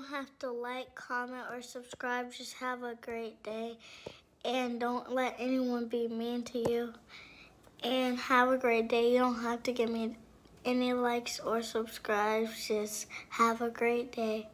don't have to like, comment, or subscribe. Just have a great day. And don't let anyone be mean to you. And have a great day. You don't have to give me any likes or subscribes. Just have a great day.